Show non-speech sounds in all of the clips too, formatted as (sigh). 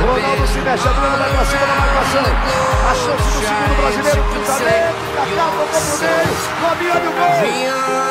Ronaldo se mexe, Adriano vai pra cima da marcação. A chance do segundo brasileiro, cruzamento. Kaká tocou pro meio. Robinho abre o gol. We are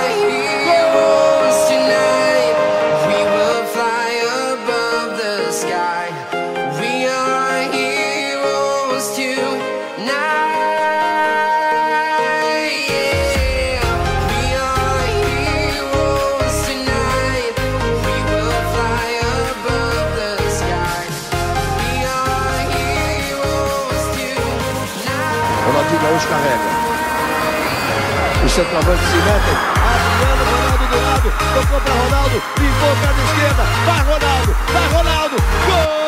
Os centroavantes se metem. Adriano, Ronaldo do lado. Tocou para Ronaldo. Limpou da esquerda. Vai Ronaldo. Vai Ronaldo. Gol!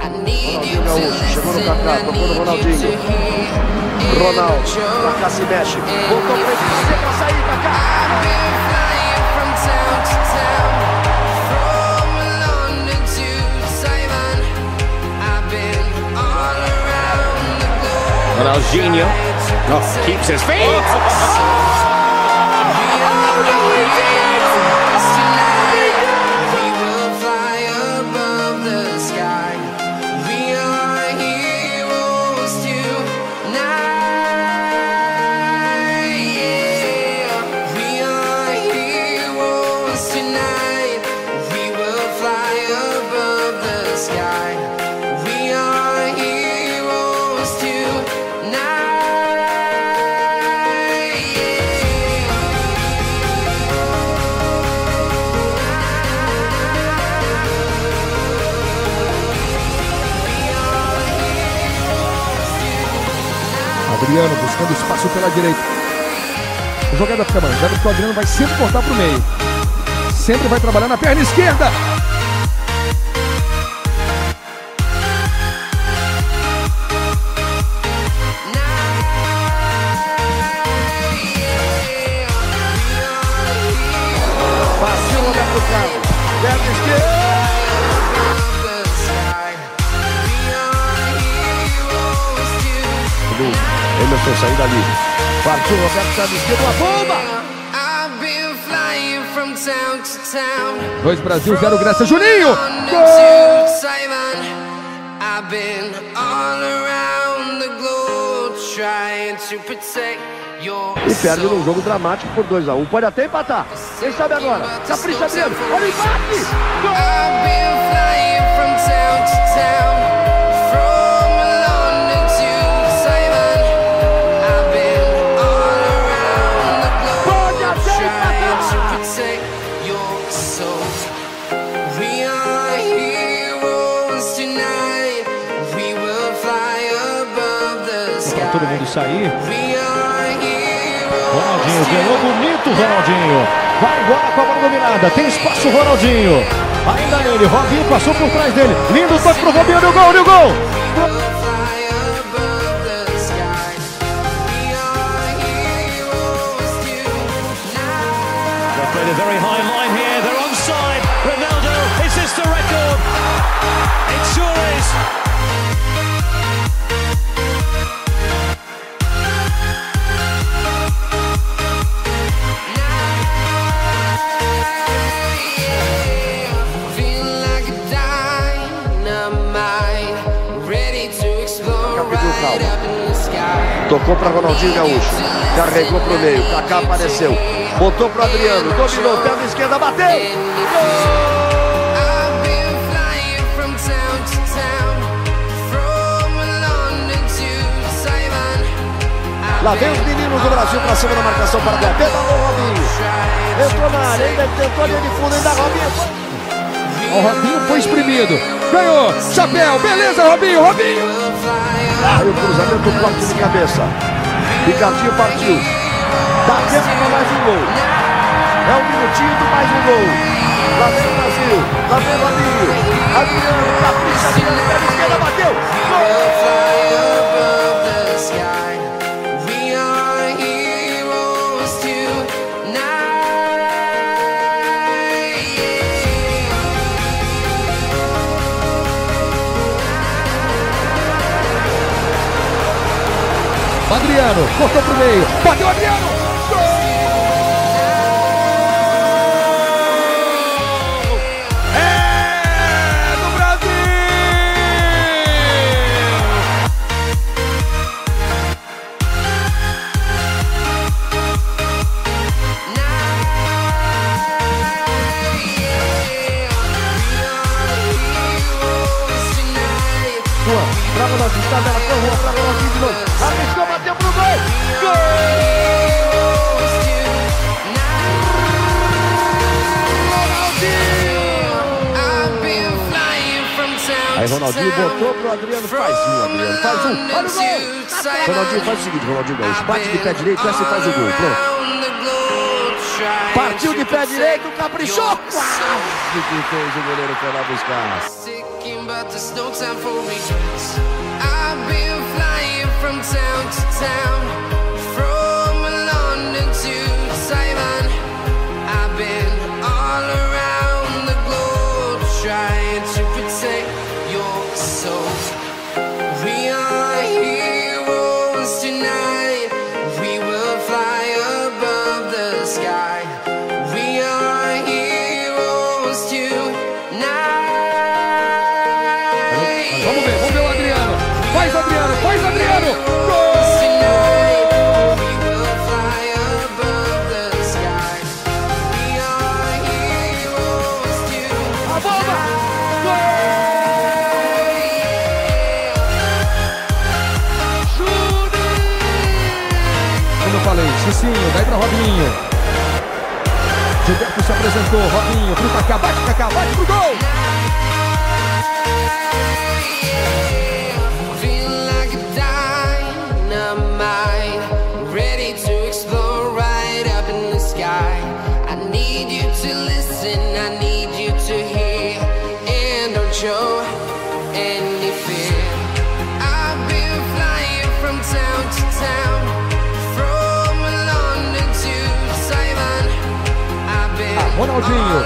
A Ronaldinho chegou no Kaká, tocou no Ronaldinho. Ronaldo. Pra cá se mexe. Voltou pra pra sair, pra cá. Ronaldinho oh, keeps his feet. (laughs) Adriano buscando espaço pela direita. A jogada fica manjada porque o Adriano vai sempre cortar pro meio. Sempre vai trabalhar na perna esquerda. Vacila Roberto Carlos. Perna esquerda. Emerson sair dali. Partiu Roberto Carlos esquerda. Uma bomba. 2 Brasil, 0 Grécia. Juninho! Gol! E perde num jogo dramático por 2x1. Pode até empatar. Quem sabe agora? Capricha Adriano. Olha o empate. I've Todo mundo sair. Ronaldinho ganhou bonito, Ronaldinho. Vai embora com a bola dominada. Tem espaço, Ronaldinho. Ainda ele, Robinho passou por trás dele. Lindo toque pro Robinho, olha o gol, olha o gol. Ronaldo, record? It sure is. Tocou para Ronaldinho Gaúcho. Carregou pro meio. Kaká apareceu. Botou pro Adriano. Dominou. Perna esquerda. Bateu. Taiwan. Lá vem os meninos do Brasil pra cima da marcação para. Pedalou o Robinho. Entrou na área. Ainda tentou a linha de fundo. Ainda Robinho. O Robinho foi exprimido. Ganhou. Chapéu. Beleza, Robinho. Robinho. Aí o cruzamento, o corte de cabeça. Ricardinho partiu. Dá tempo para mais um gol. É um minutinho do mais um gol. Lá vem o Brasil. Lá vem o Robinho. Adriano, capricha, pé esquerda, bateu. Gol! Adriano, cortou pro meio, bateu Adriano! É do Brasil! Juan, pra Ronaldinho, tabela com Juan, pra Ronaldinho de novo. Arriscou, bateu gol. Gol! Aí Ronaldinho botou pro Adriano, faz um, Adriano, faz um, olha o gol! Ronaldinho faz o seguinte, Ronaldinho Gaúcho, bate de pé direito, essa e faz o gol, pronto. Partiu de pé direito, caprichou! Quase que fez, o goleiro foi lá buscar. From town to town, Cicinho, daí pra Robinho. Gilberto se apresentou, Robinho, pro Kaká, bate Kaká, bate pro gol! Ronaldinho.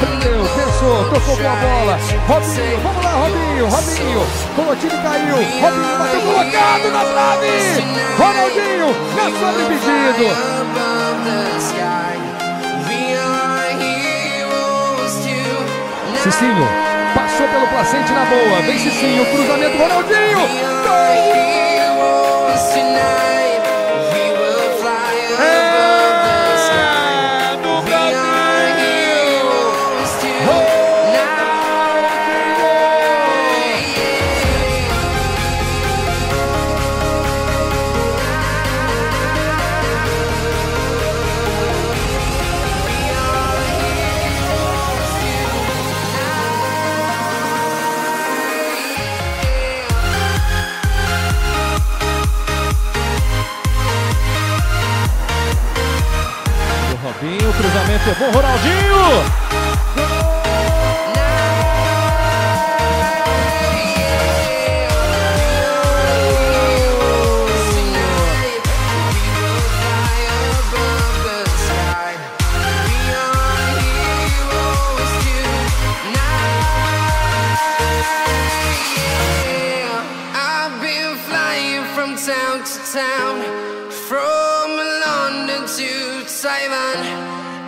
Prendeu, pensou, tocou com a bola. Robinho, vamos lá, Robinho, Robinho. Colotini caiu, Robinho bateu colocado na trave. Ronaldinho, na heroes tonight. Cicinho, passou pelo placente na boa. Vem Cicinho, cruzamento, Ronaldinho. We cruzamento é bom, Ronaldinho! Town to town, from London to Taiwan.